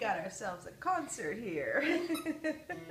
Got ourselves a concert here.